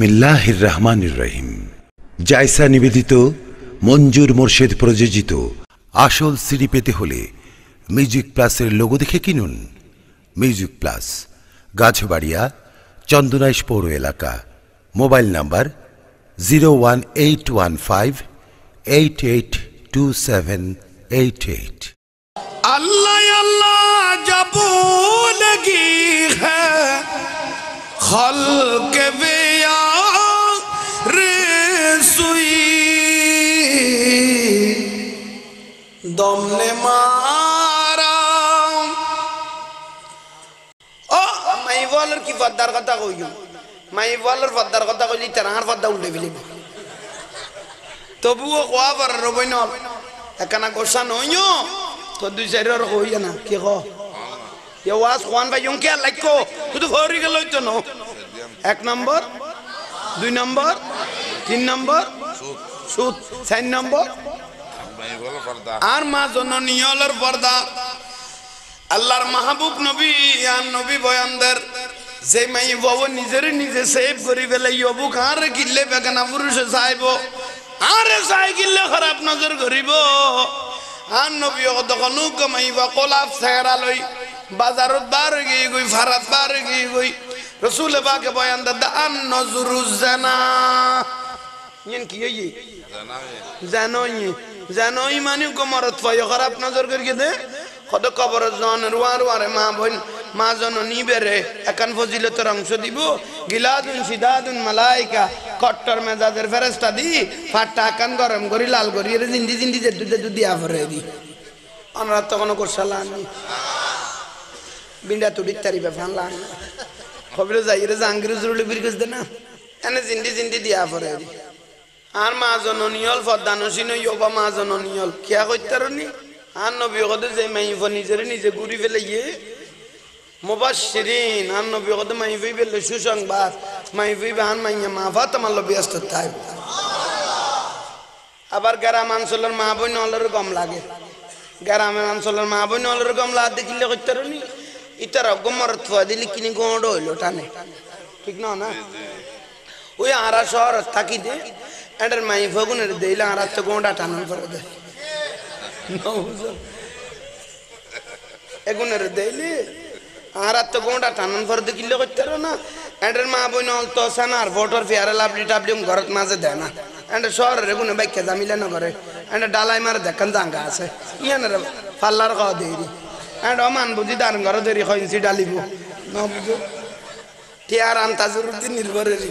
বিসমিল্লাহির রহমানির রহিম জায়সা নিবেদিত, মঞ্জুর মোর্শেদ প্রযোজিত। আসল সিডি পেতে হলে মিউজিক প্লাসের লোগো দেখে কিনুন। মিউজিক প্লাস, গাছবাড়িয়া, চন্দনাইশ পৌর এলাকা। Mobile number zero one eight one five, eight eight two seven eight eight. Allah Allah خلق بیا رسوئی۔ دم نے مارا۔ او والر کی فدار কথা কইও মাই والر فدار কথা কইলি তারার ফদা উল্টে ফেলি তবুও কোয়া পার রবইন একানা গোসা নইও তো দুই চারির কইয়া না কি কো এ ওয়াজ কোয়ান ভাই ইউকে লাইকো তুই ভরি গেল তো না এক নম্বর, দুই নম্বর, তিন নম্বর, সুদ, চার নম্বর। আর মা জননীয়লের পর্দা। আল্লাহর মাহবুব নবী আর নবী বয়ানদের, যে মাই বাবু নিজের নিজে সেভ করি ফেলে ইবু কারে কিনলে বেগানা পুরুষে চাইব, আরে চাই কিনলে খারাপ নজর করিব। আর নবী তখন কমাইবা কলাপ চেহারা লই, বাজারত বার গিয়ে গই, ফারাত বার গিয়ে গই। রসুল বাকে বয়ান দাদা আন নজরু জানা। ইয়েন কি হইয়ে জানোই জানোই মানে কোমরত ফয় খারাপ নজর করি দে কত কবর জন রুয়ার ওয়ারে মা বোন, মা জন নিবেরে একান ফজিলতের অংশ দিব। গিলাদুন, সিদাদুন, মালাইকা, কট্টর মেজাজের ফেরেস্তা দি ফাট্টা একান গরম করি, লাল করি, এর জিন্দি জিন্দি যে দুধে দুধি আফরে দি। আমরা তখন করসালা আনি বিন্ডা তুড়ি তারি বেফান লান খবরে যাই রে জাহাঙ্গীর জরুরি বিরগজ দে না? এনে জিন্দি জিন্দি দিয়া দি আর মা জননিয়ল ফদ্দানসিন ইয়বা মা জননিয়ল কিয়া কইতারনি আর নবী কদে যে মাইফ নিজের নিজে ঘুরি ফেলে ইয়ে মুবাশশিরিন, আর নবী কদে মাইফ ফেলে সুসংবাদ, মাইফ বাহান মাইয়া মা ফাতামাল ব্যস্ত থাই আবার গ্রাম অঞ্চলের মা বোন নলের কম লাগে। গ্রামের অঞ্চলের মা বোন নলের কম লাগ দেখিলে কইতারনি ইতার গমর থুয়া দিলি কিনি গোড় হইল টানে। ঠিক না না? ওই আরা শহর থাকি দে, এটার মাই ফগুনের দিলে আর তো গোঁডা টানান করে দে। এগুনের দিলে আর তো গোঁডা টানান করে দে কিলে করতে না? এটার মা বই নল তো সানার ফটোর ফিয়ারে লাভলি টাবলি ঘরত মাঝে দেয় না। এটা শহরের এগুনে বাইকে জামিলে না করে এটা ডালাই মারে দেখান জাঙ্গা আছে। ইয়ানের ফাল্লার খাওয়া দেরি এটা মান বুঝি তার ঘরে দেরি হইনছি ডালিব ন বুঝো। টিয়ার আন্তাজুরুদ্দি নির্ভরেরই।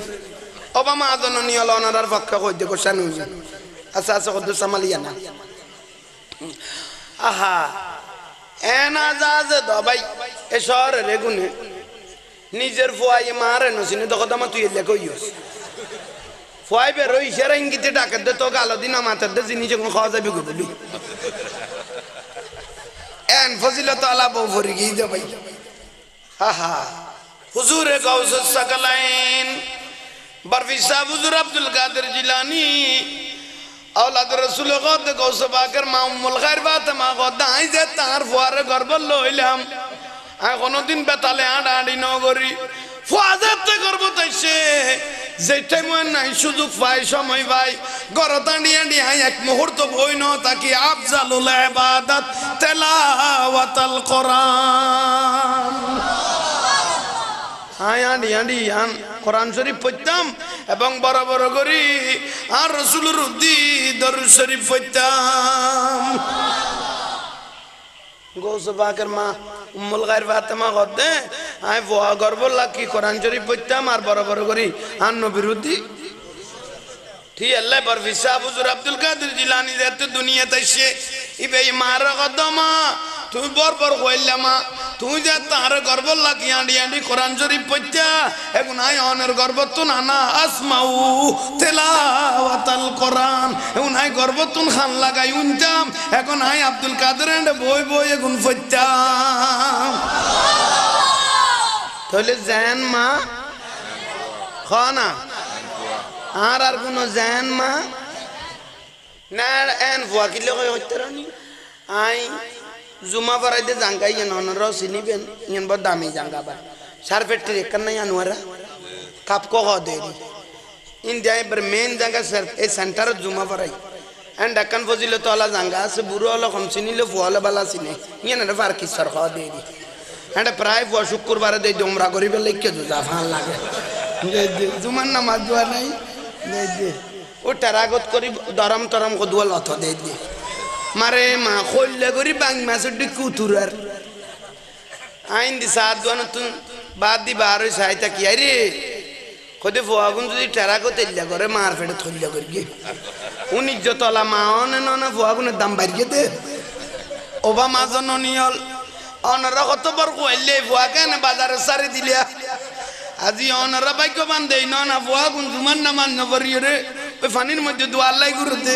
অবামা জননীয় লনার পক্ষে কইতে কোশান হইছে আচ্ছা আচ্ছা কত সামালিয়া না। আহা এনা যা যে দবাই এ শহরে রেগুনে নিজের ফুয়াই মারে নসিনে তো কথা তুই এলে কইস ফুয়াই বের ওই সেরা ইঙ্গিতে ডাকে দে তো গালো দিন দে জিনিস এখন খাওয়া যাবে, গো দেন ফজিলত আলা বউ ভরি গিয়ে দেবাই হা হা হুজুরে গৌসাকালাইন বারফি সাহেব হুজুর আব্দুল কাদের জিলানি। اولاد رسول خود گوس باکر ما ام الخير فاطمه خود আই যে তার ফুয়ারে গর্ব লইলাম। আই কোনদিন বেতালে আড়াড়ি নগরী। ফুয়াজের গর্ব তাইছে। যেটাই মন নাই সুযোগ পাই, সময় পাই। আড়ি আড়ি আই এক মুহূর্ত বই ন তাকি আফজালুল ইবাদাত তেলাওয়াতাল কোরআন আন শরীফ পড়তাম এবং বড় বড় করি আর রসুলের উদ্দি দরু শরীফ পড়তাম গৌসবাকের মা উম্মুল গায়ের ফাতেমা গদে আমি বোয়া গর্ব লাকি কোরআন শরীফ পড়তাম আর বড় বড় করি। আর নবিরুদ্ধি ঠিক আল্লাহ বরফি সাহেব হুজুর আব্দুল কাদের জিলানি যেতে দুনিয়াতে এসে, ইবে মার কদমা তুমি বর বর কইলামা তুই যে তার গর্ব লাগি আন্ডি আন্ডি কোরআন শরীফ পড়তা এখন আই অনের গর্ব তো নানা আসমাউ। তেলাওয়াতাল কোরআন। এখন আই গর্ব তুন খান লাগাই উনতাম। এখন আই আব্দুল কাদের এন্ড বই বই এখন পড়তাম তাহলে জেন, মা। খানা আর আর কোনো জেন, মা? না এন ফুয়া কিলে কই হইতে রানি? আই। জুমা বারাইতে জাঙ্গাই ইয়ান অনর সিনিবেন ইয়ান বড় দামি জাঙ্গা বা সার ফেটতে রেখান নাই আনোয়ারা কাপ কো হ দেরি ইন্ডিয়া এবার মেন জায়গা স্যার এই সেন্টারত জমা পড়াই এন্ড ডাক্কান ফজিলে তলা জাঙ্গা আছে বুড়ো হলো কম চিনিলে ফুয়ালে বালা চিনে ইয়ে না ফার কিসর খাওয়া দিয়ে দি এটা প্রায় ফুয়া শুক্রবারে দেই করি পেলে কে যা ভালো লাগে জুমার নামাজ দোয়া নাই ও টেরাগত করি দরম তরম কদুয়া লত দে দে মারে মা খোল্লে করি বাং মাছের দিক কুতুরার আইন দি সাত দোয়ানো তুন বাদ দি বার হই সাইতা কি আরে কদে ফুয়াগুন যদি টেরাগত তেল্লা করে, মার ফেটে থল্লা করি গে উনি যতলা মা, অনে ননা ফুয়াগুনের দাম বাড়িয়ে দে। ওবা মাজন নিয়ল অনরা কত বড় কইলে ফুয়া কেন বাজারে সারি দিলিয়া আজি অনরা ভাগ্যবান দেই ন না ফুয়া গুন জুমান না মান নবরি রে। ফানির মধ্যে দু আল্লাহ গুরুতে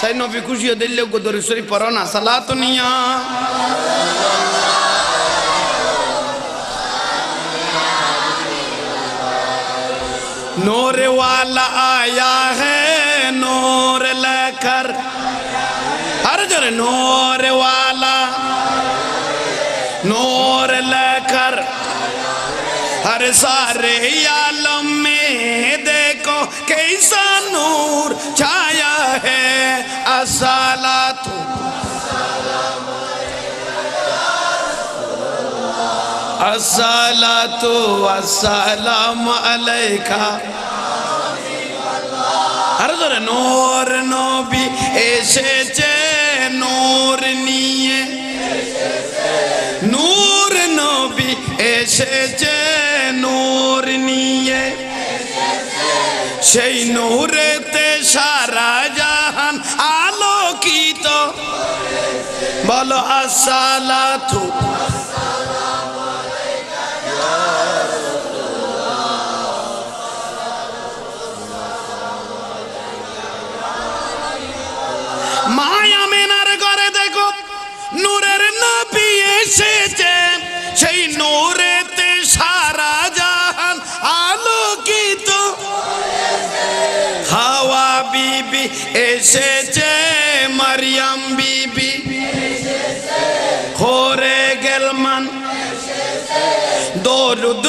ಸೈನ್ ಆಫ್ ಖುಷಿಯ ದಿಲ್ಲಿ ಗುದುರಿಸುರಿ ಪರೋನ ಸಲಾತು ನಿಯಾ نور والا آیا ہے نور لے کر۔ ہر جر نور والا۔ نور لے کر۔ ہر سارے عالم۔ कैसा नूर छाया है असला तो আসসালাতু আসসালামু আলাইকা আর ধরে নূর নবী এসেছে নূর নিয়ে নূর নবী এসেছে সেই নূরেতে সারা জাহান আলোকিত। বলো আসসালাতু। মায়া মেনার ঘরে দেখো নূরের নবী এসেছে।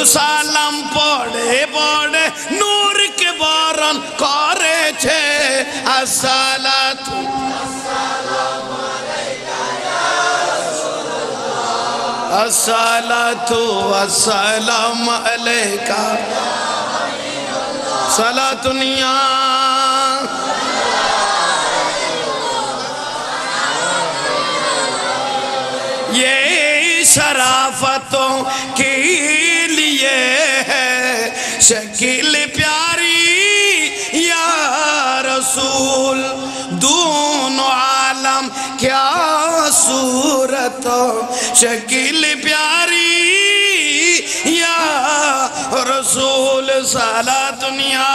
سالم پڑے پڑے نور کے بارن کارے چھے۔ السلاتو السلام علیکہ۔ یا رسول اللہ السلام علیکہ صلاة دنیا شرافت شکل پیاری، یا رسول، دون عالم، کیا صورت؟ شکل پیاری، یا رسول، سالہ دنیا۔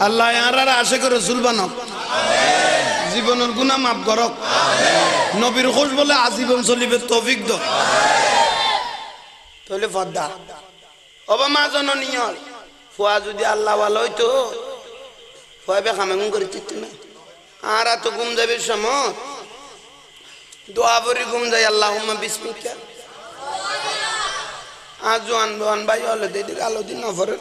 اللہ یہاں رہا، عاشق رسول بنو۔ آمین জীবনের গুণা মাফ করক। নবীর খোঁজ বলে আজীবন চলিবে তৌফিক দ তাহলে ফদ্দা অবা মা জননীয়, ফুয়া যদি আল্লাহ হইতো, ফুয়া বে খামে গুম করে চিত্ত না আর এত ঘুম যাবে সময়? দোয়া ভরি ঘুম যাই আল্লাহ বিস্মিকা আজ জোয়ান বোয়ান ভাই হলে দিদি গালো দিন নফরে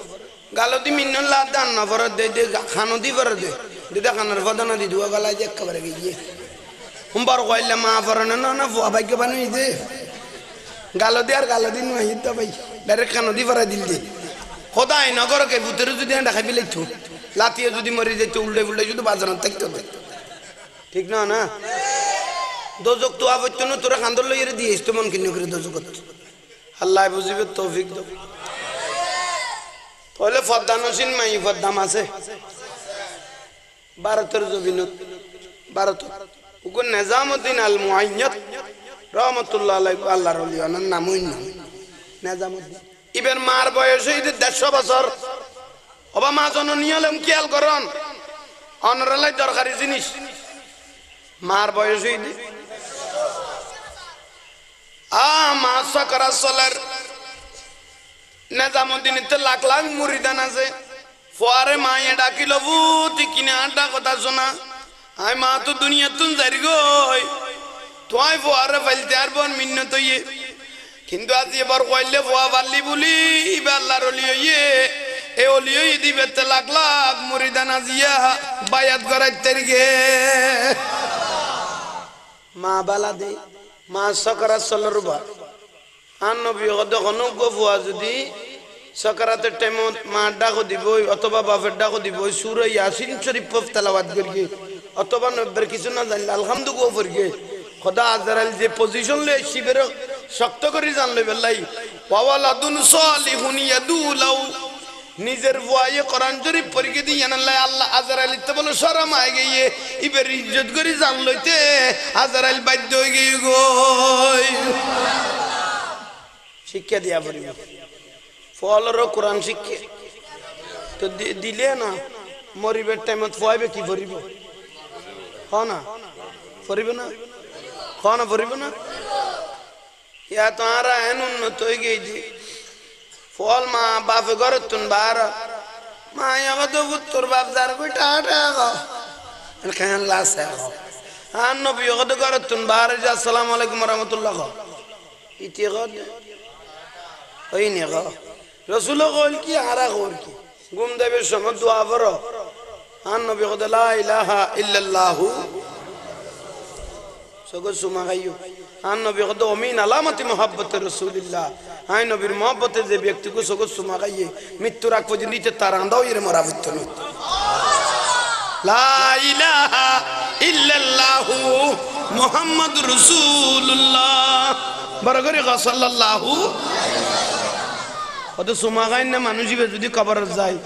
গালো দি মিন্ন লাভ দান নফরে দে দে খানো দি ফরে দে। দিদা খানার ফদানা দি, দুয়া গলা যে একেবারে গিয়ে হুম্বার কইলে মা ফরে না না ফুয়া ভাগ্য বানুই দে। গালো দি আর গালো দি নয় তো ভাই, ডাইরেক্ট খানো দি ফরে দিল দে। খোদাই নগর কে ভূতের যদি দেখা বিলে থু লাতিয়ে যদি মরি যেত উল্টে উল্টে যদি বাজানো থাকতো ঠিক না না? দোজক তো আবত্য না তোরা খান্দর লইয়ে দিয়েছ, তো মন কিনে করে দোজকত আল্লাহ বুঝিবে তৌফিক দাও। তাহলে ফদ্দা নসিন মাই ফদ্দাম আছে ভারতের জমিনত ভারত উকুন নিজামুদ্দিন আল মুআইয়াত রহমতুল্লাহ আলাই আল্লাহর অলি, ওনার নামই না নেজামুদ্দিন। এবার মার বয়স হইতে দেড়শো বছর। অবা মা জননী হলাম খেয়াল করন। অনরালাই দরকারি জিনিস। মার বয়স হইতে আ, মা সকরা চলের নেজামুদ্দিনিতে লাখ লাখ মুরিদান আছে। ফোয়ারে মায়ে ডাকিল, বুতি কিনে আড্ডা কথা শোনা আই মা, তো দুনিয়া তুন জারি গই তোই ফোয়ারে ফাইলতে আর বন মিন্ন তো ইয়ে কিন্তু আজ এবার কইলে, ফোয়া পারলি বলি, ইবে আল্লাহর অলি ইয়ে এ অলি ইয়ে দিবে তে লাখ লাখ মুরিদান আজিয়া বায়াত করাইতে গে। মা বালা দে, মা সকরা চলর বা আর নবী দেখুন গফুয়া যদি সকারাতের টাইমত মার ডাকো দিব অথবা বাপের ডাকো দিব সুর ইয়াসিন শরীফ তেলাবাদ করিয়ে অথবা নব্বের কিছু না জানলে আলহামদু গো ফরিয়ে খোদা আজরাইল যে পজিশন লই শিবের শক্ত করে জানলে বেলাই ওয়ালাদুন সালিহুন ইয়াদুলাউ নিজের ভয়ে কোরআন শরীফ পরীক্ষা দিয়ে আল্লাহ আল্লাহ আজরাইল তে বলে, শরম আয় গিয়ে ইবের ইজ্জত করে জান লইতে আজরাইল বাধ্য হয়ে গিয়ে শিক্ষা দিয়া পড়িব ফলর কোরআন শিক্ষা। তো দিলে না, মরিবের টাইমত ফুয়াইবে কি ভরিব হ না? ভরিব না? হ না ভরিব না? ইয়া তো আর এন উন্নত হয়ে গেছি। ফল মা বাপে ঘরে তুন বার মা ইয়াকে তো তোর বাপ যার কই টাটা কেন লাসে আর নবী ঘরে তুন বার আসসালামু আলাইকুম রহমতুল্লাহ গো। ইতি গো ওই নে গো। রসুল কল কি আরা কল কি? গুম দেবের সময়, দোয়া করো। আর নবী কদ লা ইলাহা ইল্লাল্লাহু। সগো সুমা গাইও আর নবী কদ অমিন আলামতি মোহাব্বত রসুলিল্লাহ। আই নবীর মোহাব্বতে যে ব্যক্তিকে সগো সুমা গাইয়ে মৃত্যুর আগ পর্যন্ত নিতে তার আন্দাও এর মরা হইতো লা ইলাহা ইল্লাল্লাহু মুহাম্মাদুর রাসূলুল্লাহ। বড় করে গো সাল্লাল্লাহু অত সুমা গাইন না মানুষ যদি কবর যায়।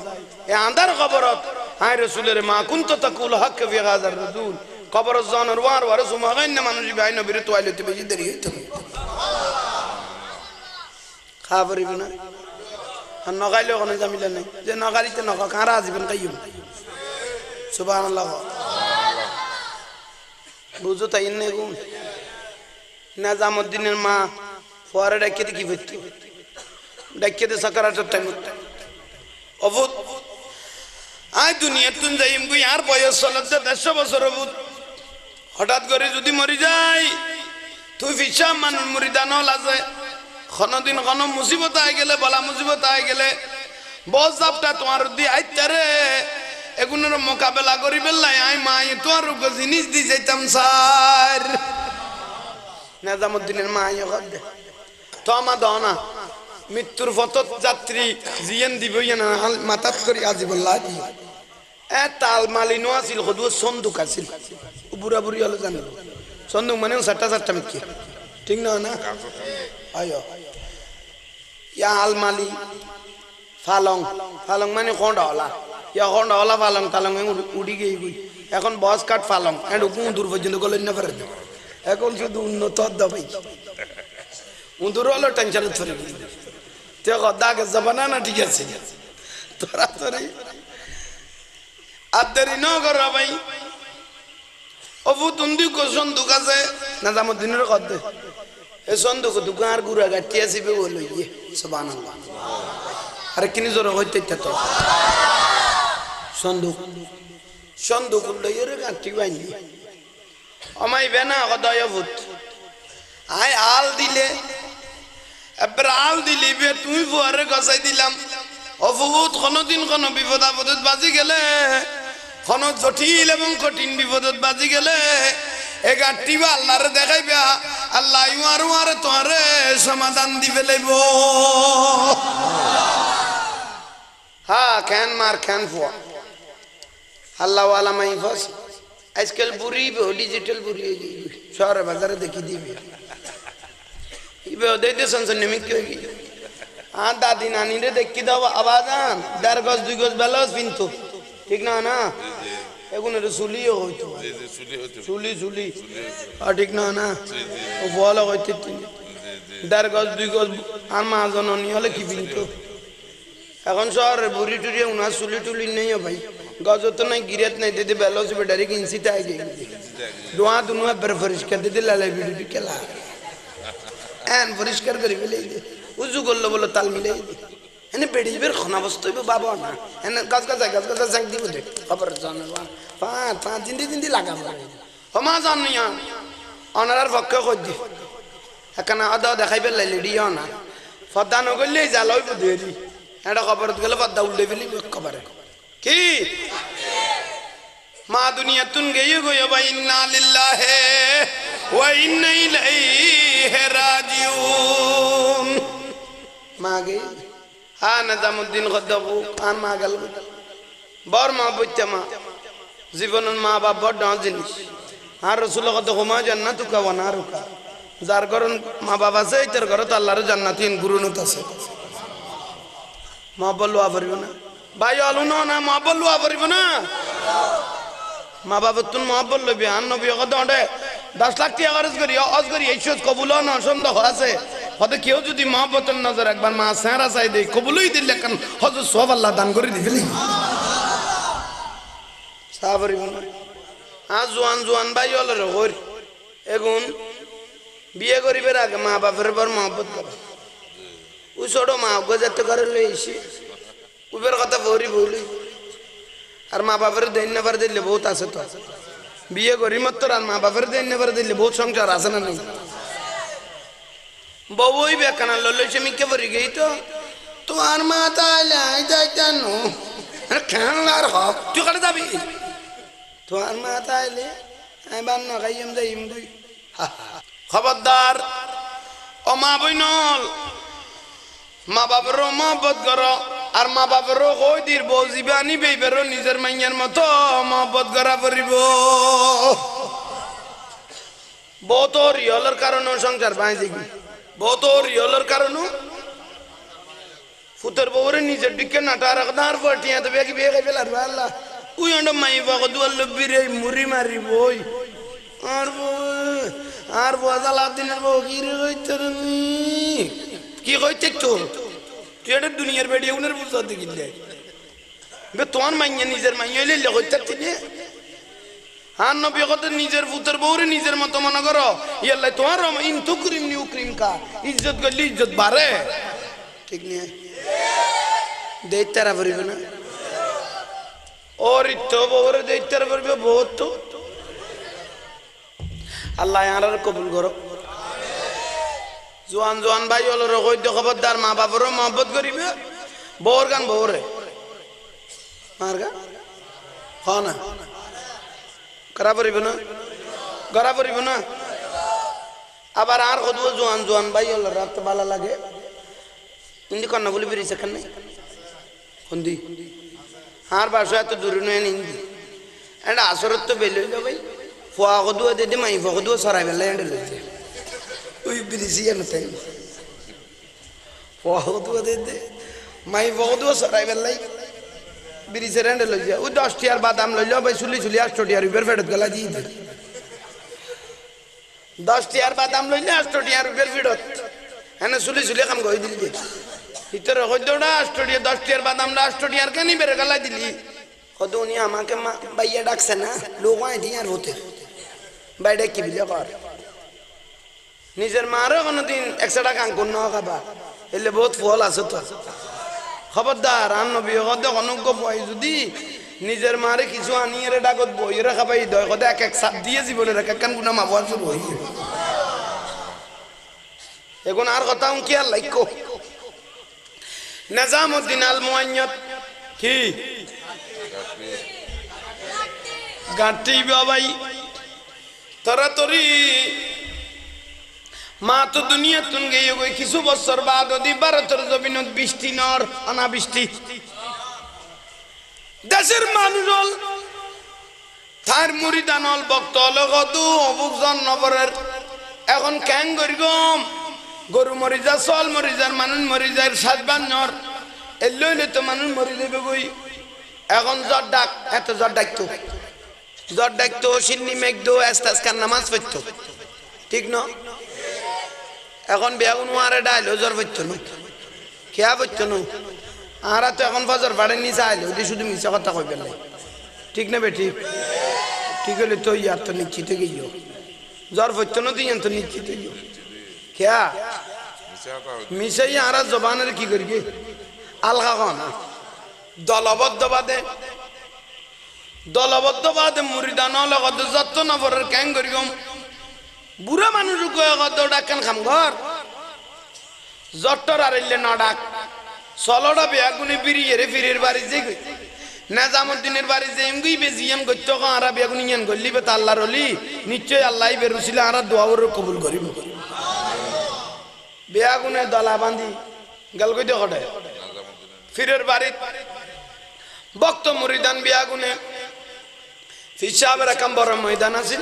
এ আন্দার কবরত হাই রসুলের মা, কুন্ত তাকুল হক ফি গাজার রসুল কবর জানর ওয়ার ওয়ার সুমা গাইন না মানুষ ভাই নবীর তোয়াইলতে বেশি দেরি হইতো। খাবারিব না। আর নগাইলে ওখানে জামিলে নাই। যে নগারিতে নগা, কারা আজীবন কাইম সুবহানাল্লাহ। বুঝো তাই নে গুণ। নাজামুদ্দিনের মা, ফোয়ারে ডাকিয়ে কি হইতো ডাকিয়ে দে সাকারাটার টাইম অভূত আয় দুনিয়া তুন যাইম গুই আর বয়স চলতে দেড়শো বছর অভূত হঠাৎ করে যদি মরি যাই তুই ফিসা মানুষ মরিদান আছে দিন কোন মুসিবত আই গেলে বলা মুসিবত আই গেলে বস জাপটা তোমার দি আইতারে এগুলোর মোকাবেলা করি বেলাই আই মাই তোমার জিনিস দি যাইতাম স্যার নেজামুদ্দিনের মা দে তো আমার দাও না মৃত্যুর পথত যাত্রী জিয়েন দিব না মাথাত করি আজিবল্লাহ দি এ তাল মালিনো আছিল সদু সন্দুক আছিল। বুড়া বুড়ি হলে জানিব সন্দুক মানে চারটা চারটা মিটকি। ঠিক না না? আয়। ইয়া আলমালি ফালং। ফালং মানে খন্ডাওয়ালা ইয়া খন্ডাওয়ালা ফালং, তালং উড়ি গিয়ে গই এখন বস কাট ফালং। এন্ড কোন দূর পর্যন্ত গেল না পারে এখন শুধু উন্নত দবাই উন্দুর হলো টেনশন ধরে গেলি তে দাগে জবানা না ঠিক আছে? তোরা তোরে আদারি ন কর ভাই। অবু তুন্দি সন্দুক আছে না, জামো দিনের কদ্দে এ সন্দুক, দোকান আর গুড়া গাটি আসিবে বলো ইয়ে সুবহানাল্লাহ। আরে, কিনি জোর হইতে তো। সন্দুক সন্দুক লইয়ে রে গাটি বাইনি আমাই বেনা, কদয় ভূত। আয়, আল দিলে। এবার আল দিলি বে তুমি ফুয়ারে গসাই দিলাম। অভূত কোনদিন কোন বিপদ আপদত বাজি গেলে। কোন জটিল এবং কঠিন বিপদত বাজি গেলে। এ গাঠটি বা আল্লাহরে দেখাইবে আল্লাহ ইমার উমারে তোমারে সমাধান দিবে লাইব হ্যাঁ খেন মার, খেন ফুয়া আল্লাহ ওয়ালা মাই ফস। আজকাল বুড়ি ডিজিটাল বুড়ি শহরে বাজারে দেখি দিবি। ইবে ওদের সনসন নিমিত কি হইবি আর দাদি নানি রে দেখি দাও আওয়াজ আন দেড় গজ দুই গজ বেলাস কিন্তু ঠিক না না এগুনের চুলিও হইতো চুলি চুলি আর ঠিক না না বল হইতে দেড় গজ দুই গজ আর মা জননী হলে কি বিনতো এখন শহরে বুড়ি টুড়ি উনার চুলি টুলি নেই ভাই। গজ তো নাই গিরেত নাই দিদি বেলো সে বেটারি কিনছিতে আই গই। দোয়া দুনুয়া বের পরিষ্কার দিদি লালাই বিড়ি কেলা এন পরিষ্কার করে ফেলে উজু করল বলো, তাল মিলাই দি। এনে বেড়ি বের বস্তু হইব, বাবা না। এনে গাছ গাছ গাছ গাছ জাগ দিব দে। খবর জানো পাঁচ পাঁচ জিন্দি জিন্দি লাগাবো। হমা জানিয়া অনারার পক্ষে কই দি। এখানে আদা দেখাই পেলাই লেডি না। ফদ্দা নগরলেই জাল হইব দেরি। এটা খবর গেলে ফদ্দা উল্টে ফেলি খবরে কি? মা দুনিয়া তুন গেই গই বা ইন্না লিল্লাহি। ওয়া ইন্না ইলাইহি রাজিউন মা গে হা নাজামুদ্দিন গদ্দাবু আন মা গেল বর মা বইতে মা। জীবনের মা বাপ বড় ডাঁস জিনিস আর রসুল কত হুমা জান্নাত তুকা ওয়ানা রুকা যার ঘর মা বাবা আছে তার ঘর তো আল্লাহর জান্নাতিন গুরুনুত আছে। মা বলল আবরিব না। ভাই আলু না মা বলল আবরিব না? মা বাবা তুন মহব্বত লবি আন নবী কত অডে দশ লাখ টাকা খরচ করি, অজ করি, এই সুদ কবুল না, সন্দেহ আছে। হয়তো কেউ যদি মহব্বতের নজর একবার মা সেরা চাই দেয়, কবুলই দিলে কেন হয়তো সব আল্লাহ দান করে দিবি না আ, জোয়ান জোয়ান ভাই হলো রে হর এগুন, বিয়ে করিবার আগে মা বাপের পর মহব্বত করে। ও ছোট মা গজাতে করে লই এসি উবের কথা ভরি বলি আর মা বাপের দেন দিলে বহুত আছে তো। বিয়ে করি মাত্র আর মা বাপের নেবার দিলে বহুত সংসার আছে না নেই? বউই বেকানা লইলে সে মিকে পড়ি গেই তো। তোমার মা তাইলে আই যাইতানো খেলার হক, তুই কাটে যাবি? তোমার মা তাইলে আমি বান্ন খাইম, যাইম দুই খবরদার। ও মা বইনল মা বাবারও মহব্বত করো। আর মা বাবারও কই দির বউ জীবানি নিজের মাইয়ার মতো মহব্বত করা পড়িব বহুত রিয়লের কারণে সংসার বাঁই দেখি বহুত রিয়লের কারণে ফুতের বউরে নিজের দিকে নাটা রাখদার পটিয়া তো বেগে বেগে ফেলার আল্লাহ। উই অন্ড মাই বাগ দুয়ার লব্বিরে মুড়ি মারি বই আর বউ, আর বজালা দিনের বউ, কি রে কি কইতে তো তুই এটা দুনিয়ার বেড়ি উনের বুঝতে দেখিলে বে তোমার মাইয়া নিজের মাইয়া হইলে কইতে তিনি আর নবী কত নিজের পুতের বউরে নিজের মতো মনে করো? ইয়াল্লাই তোমার ইন তুকরিম নি উকরিম কা ইজ্জত করলে ইজ্জত বাড়ে। ঠিক নিয়ে দৈত্যারা পড়িব না। ওর ইত্য বউরে দৈত্যারা পড়বে বহুত তো। আল্লাহ আর কবুল করো। জোয়ান জোয়ান ভাই, হলো রকৈদ্য খবরদার, মা বাবারও মহব্বত করিবে। বউর গান, বউরে। মার গা। হ না। করা পড়িব না। করা পড়িব না। আবার আর কত জোয়ান জোয়ান ভাই, হলো রাত ভালো লাগে। হিন্দি কন্যা বলে বেরিয়েছে কেন? হিন্দি। আর বাসা এত দূরে নয় হিন্দি এটা আসরত তো বেল হইল ভাই। ফুয়া কদুয়া দিদি, মাই ফুয়া কদুয়া সরাই বেলা এন্ডে লইছে। ওই বেরিয়েছি জানো তাই ফুয়া কদুয়া দিদি মাই ফুয়া কদুয়া সরাই বেলাই ব্রিজের এন্ডে লই যা ওই দশটি আর বাদাম লইল ভাই চুলি চুলি আষ্টটি আর উপর ফেরত গেলা দিয়ে দে দশটি আর বাদাম লইলে আষ্টটি আর উপর ফেরত হ্যাঁ চুলি চুলি কাম গই দিলি ভিতরে হইদোড়া আষ্টটি দশটি আর বাদাম আষ্টটি আর কেন বেড়ে গেলা দিলি কত উনি নিজের মারও কোনোদিন একশো টাকা আঙ্কুন ন খাবা। এলে বহুত ফল আছে তো। খবরদার, আন নবী কদে অনুজ্ঞ পাই যদি নিজের মারে কিছু আনিয়ে রে ডাকত বই রে খাবাই দয় কদে এক এক সাপ দিয়ে জীবনের এক একখান গুণা মাবো শুরু হই এখন আর কথা কি আর লাইক? নিজামুদ্দিন আল মুআইয়াত কি? গাঁটি বাবাই। তরা তরি মা তো দুনিয়া তুন গিয়ে কিছু বছর বাদ অদি ভারতের জমিনত বৃষ্টি, নর, অনাবৃষ্টি। দেশের মানুষ হল, তার মুড়ি দানল ভক্ত লগতু অবুক জন্নবরের এখন ক্যাং করি গম, গরু মরি যা চল মরি যার মানুষ মরি যায় সাতবার নর। এলইলে তো মানুষ মরি যাবে গই এখন জ্বর ডাক, এত জ্বর ডাকতো জ্বর ডাকতো সিন্নি মেঘতো আস্তে কার নামাজ পড়তো। ঠিক ন? এখন বেগুন মারে ডাইলো জ্বর পড়তো না খেয়া পড়তো না আরা তো এখন ফজর বাড়ে নিচে আইলো ওটি শুধু মিশা কথা কই পেলাই ঠিক না বেটি? ঠিক হলে তো ইয়ার তো নিশ্চিত গিয়েও জ্বর পড়তো না তুই তো নিশ্চিত গিয়েও খেয়া মিশাই আরা জবানের কি করি আলগা কনা দলবদ্ধবাদে দলবদ্ধবাদে মুরিদান লগত যত নবরের ক্যাং করি বুড়া মানুষ খাম ঘর? জট্টর আর ইল্লে না ডাক। সলটা বেগুনি ফিরিয়ে রে ফিরির বাড়ি যে নেজামুদ্দিনের বাড়ি যে এমগুই এম গত্য আরা বেগুনি ইয়ান গল্লি বে আল্লাহর অলি। নিশ্চয় আল্লাহ বেরুছিলে আরা দোয়াওর কবুল করিব। বেয়াগুনে দলা বান্ধি, গেল কইতে কটে ফিরের বাড়িত বক্ত মুরিদান বিয়াগুনে ফিসাবের একাম বড় ময়দান আছিল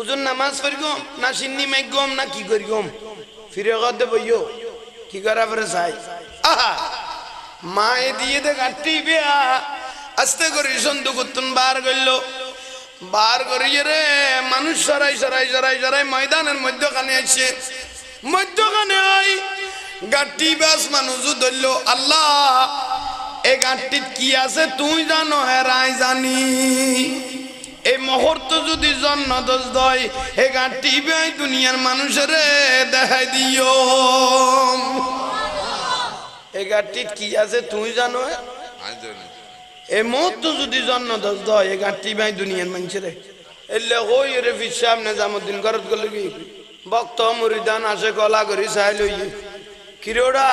উজুর নামাজ পড়ি গম, না সিন্নি মেঘ গম, না কি করি গম? ফিরে গদে বইও কি করা ফেরে চাই? আহা! মায়ে দিয়ে দে গাঠি বেয়া, আস্তে করে সন্ধু কুতুন বার করল বার করিয়ে রে, মানুষ সরাই সরাই সরাই সরাই ময়দানের মধ্যখানে আসছে মধ্যখানে আই, গাঠি ব্যাস মানুষ ধরল, আল্লাহ এই গাঠটিত কি আছে তুই জানো হেরাই জানি এই মুহূর্ত যদি জন্ম দোষ দয় এ গাঁটি বেই দুনিয়ার মানুষের দেখাই দিও। এই গাঁটিত কি আছে তুই জানো? এই মুহূর্ত যদি জন্ম দোষ দয় এ গাঁটি বেই দুনিয়ার মানুষের। এলে হই রে ফিসাব নেজামুদ্দিন ঘরত গেল কি বক্ত মুরিদান আসে গলা করি চাই লই কিরোড়া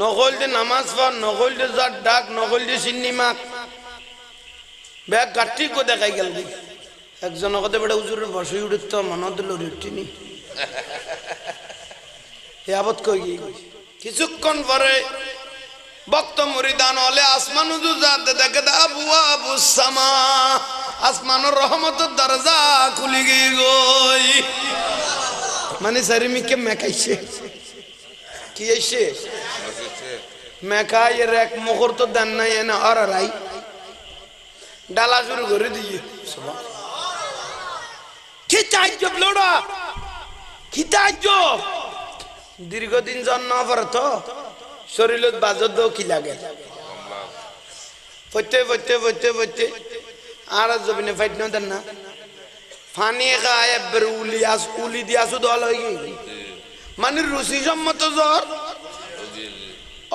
নকল যে নামাজ পড় নকল যে জাত ডাক নকল যে মাক ব্যাগ গাঠি কো দেখাই গেল একজন কতে বেড়ে উজুরের বসে উঠত মনত লড়ি উঠিনি এ আবত কই কিছুক্ষণ পরে বক্ত মুরিদান হলে আসমান উজু যাতে দেখে দা আবু আবু সামা। আসমানের রহমতের দরজা খুলি গিয়ে গই। মানে সারিমিকে মেকাইছে। কি এসে মেকাই এর এক মুহূর্ত দেন নাই এনে আর রাই ডালা শুরু করে দিয়ে। দীর্ঘদিন জন্ম তো শরীরত বাজত কি লাগে? ফতে ফতে ফতে ফতে আর জবিনে ফাইট ন না। ফানি খায় একবার উলি আস উলি দিয়ে আসু দল হয়ে মানে রুচি সম্মত জ্বর?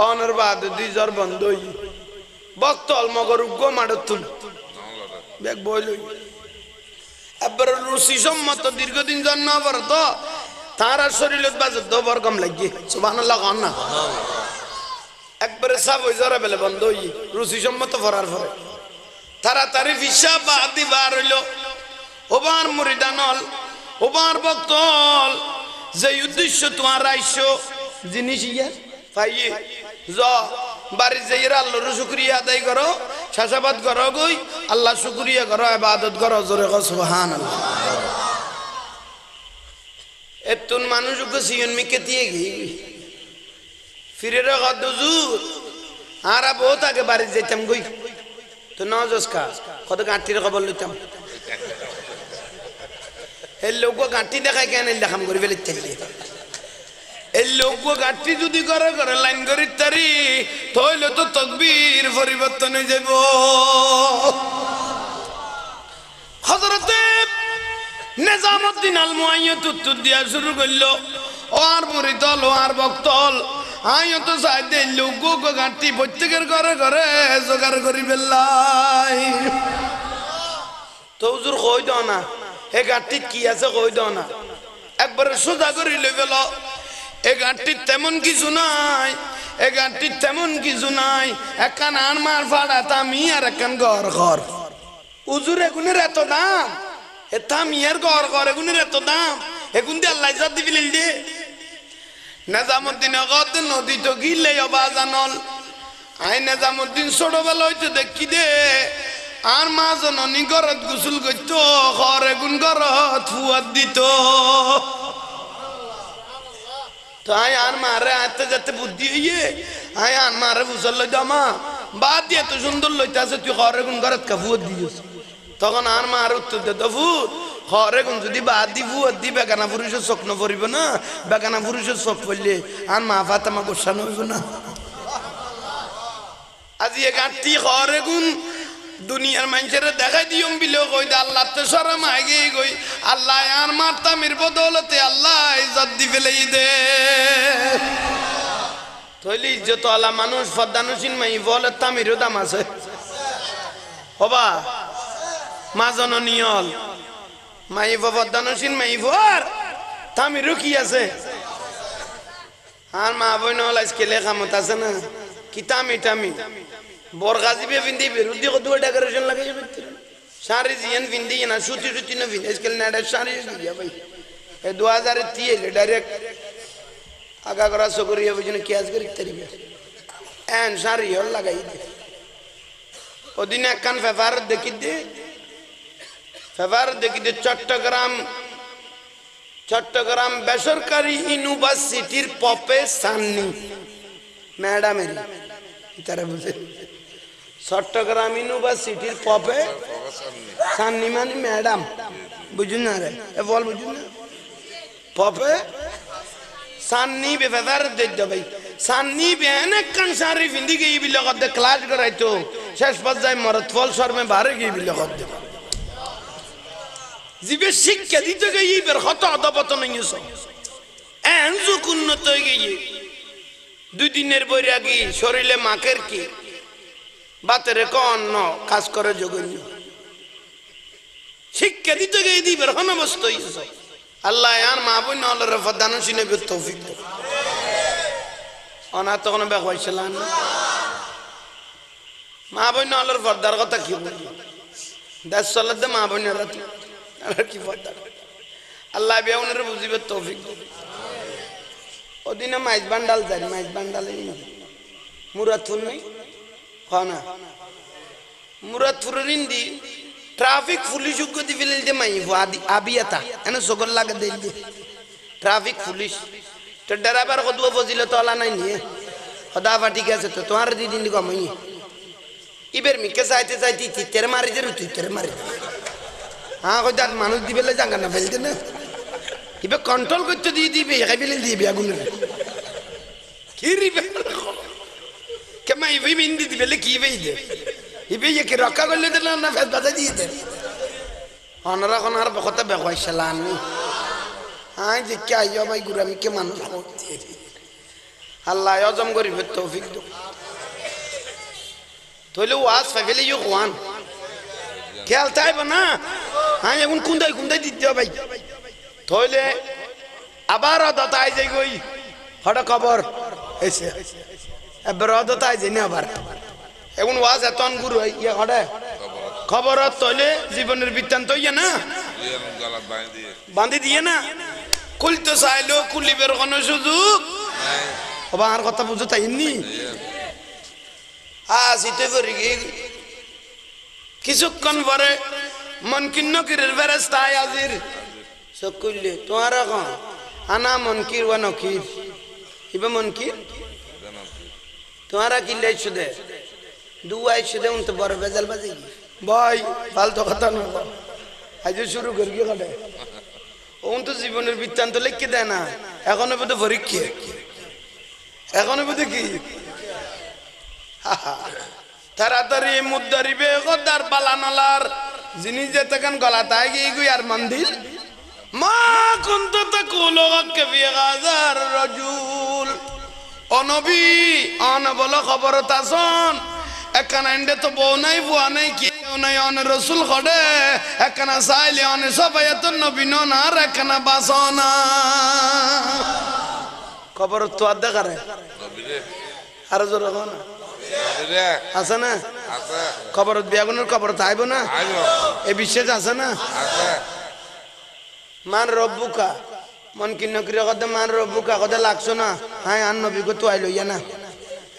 অনের বাদ দুই জ্বর বন্ধ হই বক্তল মগর উগ্র তুল। ব্যাগ বই লই। এবার রুচি সম্মত দীর্ঘদিন জন্ম পর তো। তার আর শরীরত বাজত দো বর কম লাগিয়ে কন না? একবারে সাব হই জরা বেলে বন্ধ হই। রুচি সম্মত ফরার ফরে তাড়াতাড়ি ফিসা বাদি বার হইল। ওবার মুরিদানল ওবার বক্তল। যে উদ্দেশ্য তোমার রাইস্য জিনিস ইয়ে পাইয়ে য বাড়ি যে আল্লাহর শুক্রিয়া আদায় করো শাসাবাদ করো গই, আল্লাহ শুক্রিয়া করো আবাদত করো, জোরে সুবহান এতুন মানুষ সিয়ন মিকে দিয়ে গিয়ে ফিরে রাখা দুজুর আরা বহুত আগে বাড়ি যেতাম গই। তো নজস্কা কত গাঁটির খবর লইতাম। এই লোক গাঁটি দেখায় কেন দেখাম করে ফেলে এই লোক গাঁটি যদি করে করে লাইন করি তারি তাহলে তো তকবীর পরিবর্তন হয়ে যাব হজরতে নেজামুদ্দিন আল মুআইয়াত উত্তর দিয়া শুরু করল আর মুরিদল আর বক্তল আইও তো সাইদে লোক গাঁটি প্রত্যেকের ঘরে ঘরে জোগাড় করি বেল্লাই তো হুজুর কই দাও না, এ গাঁটিত কি আছে কই দাও না। একবারে সোজা করে লই গেল এ গাঁটির তেমন কিছু নাই, এ গাঁটির তেমন কিছু নাই। একখান আনমার ফাড়া তামি আর একখান ঘর ঘর হুজুর, এগুনের এত দাম। এ তামিয়ার ঘর ঘর এগুনের এত দাম। এগুন দিয়ে আল্লাহ ইজ্জত দিবি দে। নেজামুদ্দিন অগত নদী তো গিলে অবা জানল আই নেজামুদ্দিন ছোটবেলা হইতে দেখি দে। আর মা জননী ঘরত গুসুল করত, ঘর এগুন ঘরত ফুয়াত দিত। তো আই আর মারে আতে যাতে বুদ্ধি হইয়ে আই আর মারে বুঝল লই মা বাদ দিয়ে এত সুন্দর লইতে তুই ঘরে গুন ঘরত কাফুয়াত দিয়েছ তখন আর মার উত্তর দে তো ফুট ঘরে গুন যদি বাদ দি ফুয়াত দি বেগানা পুরুষের স্বপ্ন পড়িব না বেগানা পুরুষের চোখ পড়লে আর মা ফাতামা গোসানো হইব না আজি এ গাঁটি ঘরে গুন দুনিয়ার মানুষের দেখাই দিয়ম বিলেও কই দে, আল্লাহ তো সরম আগে কই। আল্লাহ আর মারতামির বদলতে আল্লাহ ইজ্জত দি ফেলেই দে। তৈলি ইজ্জত আলা মানুষ ফদ্দানুসিন মাই বলে তামিরও দাম আছে। হবা, মা জননিয়ল। মাই ফদ্দানুসিন মাই ফর তামিরও কি আছে? আর মা বই নহল আজকে লেখামত আছে না? কি তামি টামি বরগাজি বে ভিন্দি বিরুদ্ধে কত ডেকোরেশন লাগাই সারি জিয়ান ভিন্দি না, সুতি সুতি না ভিন্দি আজকাল গিয়া ভাই। এ দু হাজার তিয়েল ডাইরেক্ট আগা করা আজ তারিবে এন সারি হল লাগাই দে। ওদিন একখান ফেফার দেখি দে ফেফার দেখি দে চট্টগ্রাম চট্টগ্রাম বেসরকারি ইউনিভার্সিটির পপে সান্নি ম্যাডামের তারা বুঝে। চট্টগ্রাম ইউনিভার্সিটির পপে সান্নি মানে ম্যাডাম। বুঝুন না রে, এ বল বুঝুন না। পপে সান্নি বে ফেদার দেখ ভাই। সান্নি বে অনেক কান সারি ফিন্দি গই বিলে কদে ক্লাস করাইতো শেষ পর্যায়ে মরত ফল শর্মে বারে গই বিলে কদে জিবে শিক্ষা দিতে গিয়ে হত অধপতন এন যুগ উন্নত হয়ে গিয়ে দুই দিনের বৈরাগী শরীরে মাকের কি? বাতের অন্য কাজ করে জগন্য শিক্ষা দিতে গিয়ে দিবের হনবস্ত আল্লাহ আর মা বোন নলের ফদান সিনে তৌফিক। অনা তখন বেক হয়েছিল মা বোন নলের ফর্দার কথা কি বলি দেশ চলার দে মা বোনের কি ফর্দার আল্লাহ বেউনের বুঝিবে, তৌফিক। ওদিনে মাইজ বান্ডাল যাই মাইজ বান্ডাল মুরাদপুর নেই। না মুরাদপুরের ইন্দি ট্রাফিক পুলিশ উগ্গতি ফেলে দে মাই আদি আবিয়াতা। এনে সগল লাগে দে। ট্রাফিক পুলিশ তো ড্রাইভার কদুয়া ফজিলে তো আলা নাই নিয়ে। সদা পা ঠিক আছে তো তোমার দি দিন কমাই ইবের মিকে চাইতে চাইতে তিতের মারি দে তুইতের মারি হ্যাঁ কই তার মানুষ দিবেলে জাঙ্গা না ফেলতে না। ইবে কন্ট্রোল করতে দিয়ে দিবে খাই ফেলে দিবে আগুন কি রিবে কেমন ইবে বিন্দি দিবে কি ইবে দে ইবে কি রক্ষা করলে দিল না ফেস বাজা দিয়ে দে অনরা কোন আর কথা বেকাইছিল আমি হ্যাঁ যে কে আইয়া ভাই গুরু, আমি কে মানুষ করতে আল্লাহ অজম করিবে তৌফিক দো। তইলে ওয়াজ ফাইলে ইউ কোয়ান। খেয়াল তাইব না? হ্যাঁ এখন কুন্দাই কুন্দাই দিতে ভাই। থইলে আবার অদতায় যাই গই হঠাৎ খবর। এসে এবার আবার। এখন ওয়াজ গুরু ইয়ে হঠাৎ খবর তইলে জীবনের বৃত্তান্ত ইয়ে না। দিয়ে না। খুলতে চাইলো খুলিবের কোনো সুযোগ। ওবা আর কথা বুঝো তাই আসিতে কিছুক্ষণ পরে মন কিন্ন কিরের আজির সকলে তোমার এখন আনা মনকির ওয়া নকির? ইবে মনকির তোমারা কি লাইছো দে দু আইছো দে উনতে বড় বেজাল বাজে ভাই, ফালতু কথা না আজ শুরু করি কি কাটে ওন তো জীবনের বৃত্তান্ত লিখে দেয় না। এখনও বোধ পরীক্ষা। এখনও বোধ কি? তাড়াতাড়ি মুদারিবে গদার বালানালার জিনিস যেতে কান গলা তাই গিয়ে গুই আর মন্দির মা কুন্ত তাকুলু কাফি গাজার রাজুল। অনবী অন বলো খবর তাসন একখানা এন্ডে তো বউ নাই বুয়া নাই কি নাই অন রসুল খড়ে একখানা চাইলে অন সবাই এত নবীন আর একখানা বাসনা খবর তো আর দেখারে আর জোর না। আছে না? খবর বিয়াগুনের খবর তাইব না? এই বিশ্বাস আছে না? মান রব্বুকা। মন কিন্ন করে কদে মান রব্বুকা কদে লাগছো না? হ্যাঁ আর নবী কো তুই লইয়া না।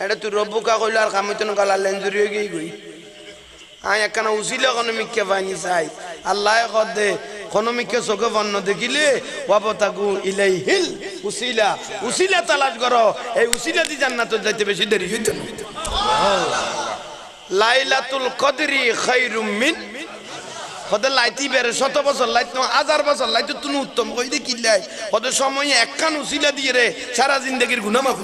এটা তুই রব্বুকা কইলো আর কামিত গলা লেঞ্জুরি হয়ে গই গই আয় একখানা উচিলে কোনো মিক্কে পাইনি চাই আল্লাহ কদে কোনো মিক্কে চোখে বন্য দেখিলে ওয়াবতাকু ইলাই হিল উচিলা উচিলা তালাশ করো এই উচিলা দি জান্নাত যাইতে বেশি দেরি হইতো না লাইলাতুল কদরি খাইরুম মিন হতে লাইতি বেড়ে শত বছর লাইত হাজার বছর লাইতে তুমি উত্তম কই দে কিল্লাই। হতে সময় একখান উচিলা দিয়ে রে সারা জিন্দগির গুণা মাফ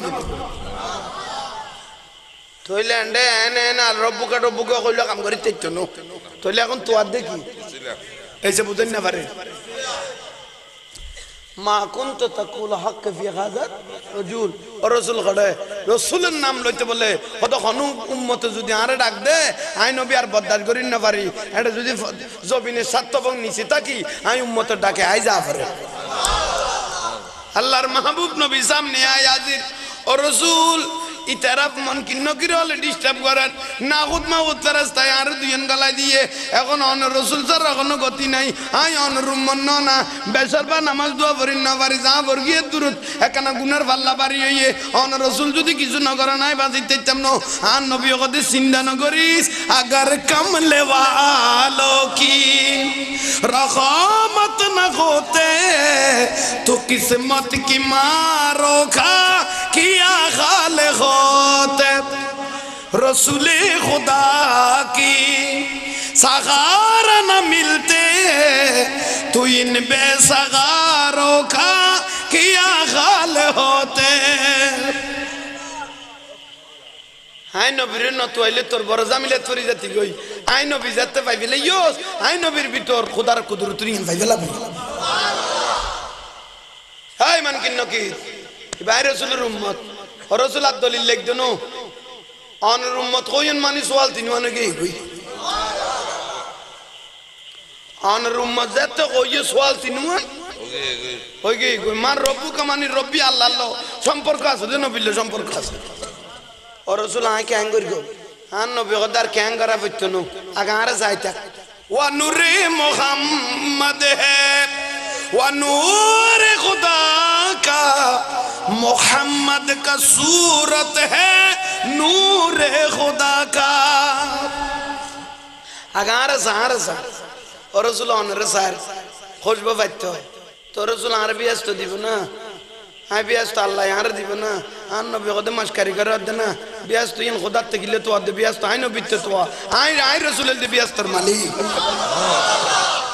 থইলে এনে এনে আর রব্বুকা টব্বুকা কইল কাম করি তেইতো নো। থইলে এখন তোয়ার দেখি। এই যে বুঝেন না পারে। মা কুন্ত তাকুল হক ফি হাজার। রজুল ও রসুল খড়ে রসুলের নাম লইতে বলে কত হনু উম্মতে যদি আরে ডাক দে, আই নবী আর বদাস করি না পারি। এটা যদি জবিনে সাত্তবং নিচে থাকি, আই উম্মতের ডাকে, আই যা পারে। আল্লাহর মাহবুব নবী সামনে আয় আজির ও রসুল ইতারাপ মন কিন্ন কিরে হলে ডিস্টার্ব করেন? না হুদ মা উত্তরাজ তাই আর দুজন গলায় দিয়ে, এখন অন রসুল স্যার এখনও গতি নাই। আই অন রুমন না। বেসর বা নামাজ দোয়া ভরি না পারি, যা বর্গিয়ে দূরত। একানা গুণের ভাল্লা বাড়ি হইয়ে অন রসুল যদি কিছু না করে নাই, বাজি চাম ন। আর নবী কদে চিন্তা না করিস আগার কামলে ভালো কি? রহমত না হতে, তো কিসমত কি মারো খা रसूल खुदा की सगार न मिलते तो इन बेसगारों का किया खाल होते আই নবীর নত আইলে তোর বড় জামিলে তোরি জাতি গই আই নবী যাতে পাইবিলে ইয়স আই নবীর ভিতর খুদার কুদুর তুরি পাইবেলা হাই মান কিন্ন কি বাইরে রসুলের উম্মত রসুল আব্দুলিল লেখ দেন অনর উম্মত কইন মানি সোয়াল তিন মানে গই গই অনর উম্মত যাতে কইয়ে সোয়াল তিন মান ওই গই গই মার রব্বু কামানি রব্বি আল্লাহ আল্লাহ সম্পর্ক আছে যে নবিল্লে সম্পর্ক আছে ও রসুল আয় ক্যাং করি গো আন নবী গদার ক্যাং করা পড়তো নো আগারে যাইতা ওয়া নূরে মোহাম্মদ و نور خدا کا محمد کا صورت ہے نور خدا کا۔ اگاں رسا رسا اور رسول آن رسا خوش بفتو تو رسول آن ربی استو دیو نا ہاں بی استو اللہ یہاں دیو نا آن نبی خود مشکری کر رد نا بی استو ان خدا تکیلی تو آدھ بی استو آئین و بیت تو آئین رسول اللہ بی استر مالی۔ اللہ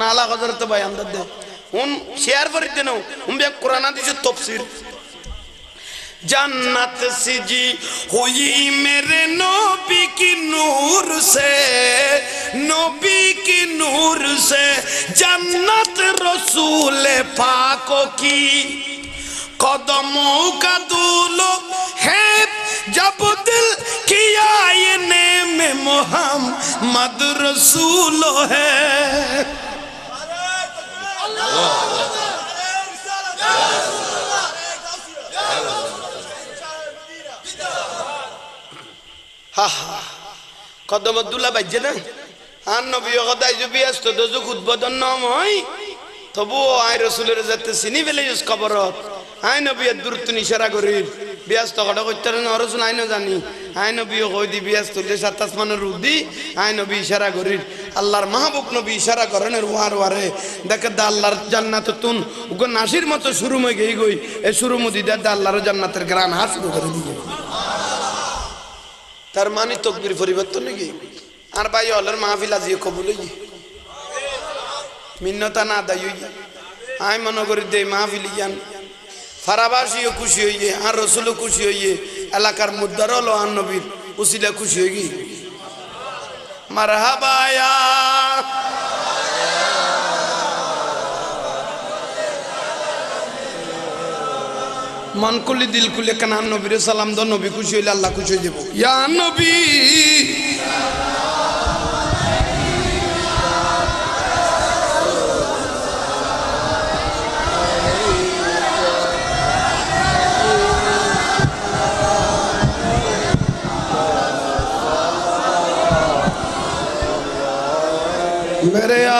নালা কদর তো ভাই আমদার দে উন শেয়ার করে দেন উন বে কোরআন দিছে তফসির जन्नत सिजी हुई मेरे नबी की नूर से नबी की नूर से जन्नत रसूल पाको की कदमों का दूलो है जब दिल किया ये नेम मोहम्मद रसूल है কদম আব্দুল্লাহ বাজ্যে না? আর নবী কথাই যদি আসতো দোজক উদ্বোধন নাম হয়। তবুও আই রসুলের যাতে চিনি ইউজ খবরত। আই নবী দূরত্ব ইশারা করি ব্যস্ত কথা করতে না রসুল আইনও জানি। আই নবী কই দি ব্যস্ত যে সাত আসমানের রূপ দি আই নবী ইশারা করি। আল্লাহর মাহবুব নবী ইশারা করেন ওয়ার ওয়ারে। দেখে দা আল্লাহর জান্নাত তুন। উগো নাসির মতো শুরু মে গই গই, এ শুরু মুদি দা আল্লাহর জান্নাতের গ্রান হাস শুরু করে দিয়ে তার মানে তকবির পরিবর্তন নাকি আর ভাই হলের মাহফিল আজিয়ে কবুল হই মিন্নতা না হই আই মনে করি দে মাহফিল ইয়ান। ফারাবাসীও খুশি হইয়ে, আর রসুলও খুশি হইয়ে, এলাকার মুদ্দারও লো আর নবীর উসিলা খুশি হয়ে গিয়ে মারহাবায়া মন কুলি দিল কুলে কেন নবীর সালাম দ নবী খুশি হইলে আল্লাহ খুশি হয়ে যাব। ইয়া নবী।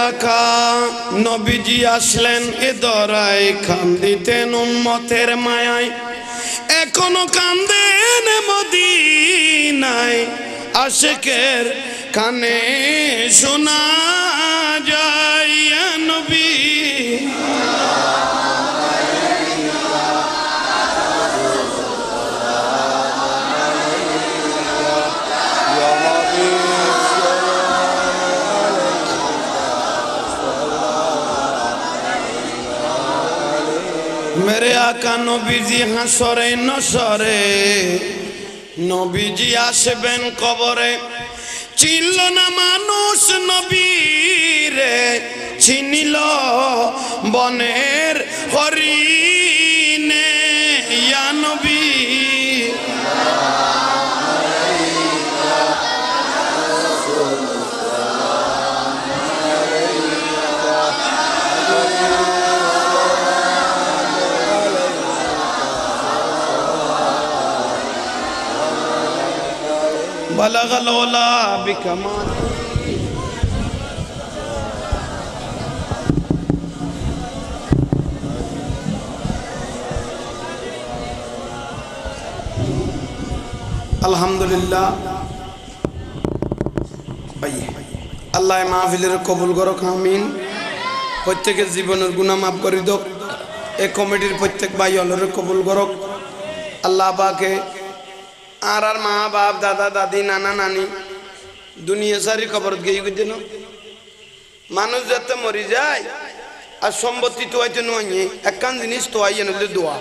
আকা নবীজি আসলেন এ দরায় কান্দিতেন দিতেন উম্মতের মায়ায়। এখনও কান্দেন মদিনায়। আশেকের কানে শোনা আকা নবীজি হাসরে নসরে। নবীজি আসবেন কবরে। চিনল না মানুষ নবীরে চিনিল বনের হরিণে بلغ العلا بكمال আলহামদুলিল্লাহ আল্লাহ মাহফিলের কবুল করো আমিন প্রত্যেকের জীবনের গুণা মাফ করে দোক এই কমিটির প্রত্যেক ভাই হলরে কবুল করক আল্লাহ পাকে আর আর মা, বাপ, দাদা, দাদি, নানা, নানি, দুনিয়া সারি খবর গিয়ে গেছে না মানুষ যাতে মরি যায়, আর সম্পত্তি তো আইতে নয় একখান জিনিস তো আইয়ে নলে দোয়া।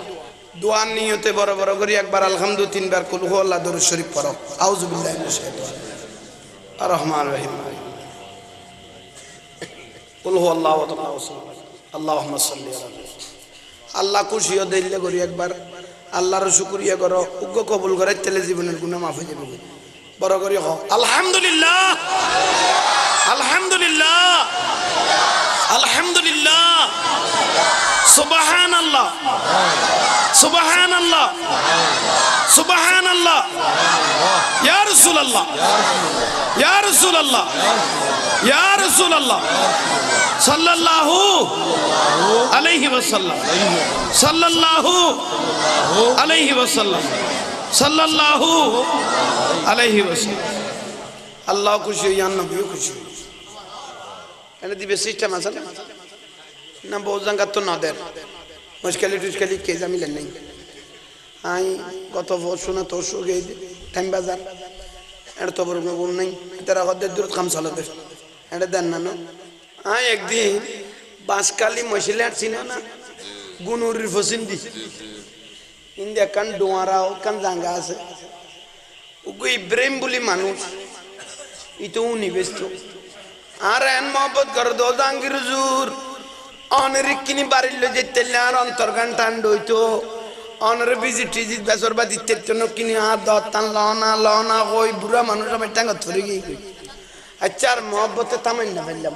দোয়ার নিয়তে বড় বড় করে, একবার আলহামদু তিনবার কুল হো আল্লাহ দরুদ শরীফ পড়ো। আউজুবিল্লাহ আর রহমান রহিম কুল হো আল্লাহ আল্লাহ আল্লাহ খুশিও দিলে করি একবার। আল্লাহর শুক্রিয়া করো, উগ্র কবুল করে তেলে জীবনের গুণা মাফ হয়ে যাবে। বড় করি হ আলহামদুলিল্লাহ। আলহামদুলিল্লাহ। আলহামদুলিল্লাহ। সুবাহান আল্লাহ সুবাহান আল্লাহ সুবাহান আল্লাহ ইয়া রাসূল আল্লাহ ইয়া রাসূল আল্লাহ ইয়া রাসূল আল্লাহ সাল্লাল্লাহু আলাইহি ওয়াসাল্লাম। সাল্লাল্লাহু আলাইহি ওয়াসাল্লাম। সাল্লাল্লাহু আলাইহি ওয়াসাল্লাম। আল্লাহ খুশি হই আর নবীও খুশি এনে দিবে সিস্টেম আছে না? না, বউ জাঙ্গা তো না দেন। মুশকিলি টুশকিলি কে জামিলেন নেই। আই, গত বছর না তোর সুগে টাইম বাজার। এটা তো বড় বড় নাই। তারা হদ্দের দূর কাম চালাতে এটা দেন না না। আই একদিন বাঁশকালি মশলে ছিল না গুনুরির ফসিন দি। ইন্দিয়া কান ডোয়ারাও কান জাঙ্গা আছে। উগু ইব্রাহিম বলি মানুষ, ইতো উনি ব্যস্ত আর এন মহব্বত করে দো জাঙ্গির জুর অনেরিক কিনি বাড়ির লো যেতে আর অন্তর্গান টান ডইতো। অনরে বিজি টিজিত বেসর বা দিতে জন্য কিনি আর দত্তান লনা লনা কই, বুড়া মানুষ আমি টাঙ্গা ধরে গিয়ে আচ্ছা আর মহব্বতে তামাই না ফেললাম।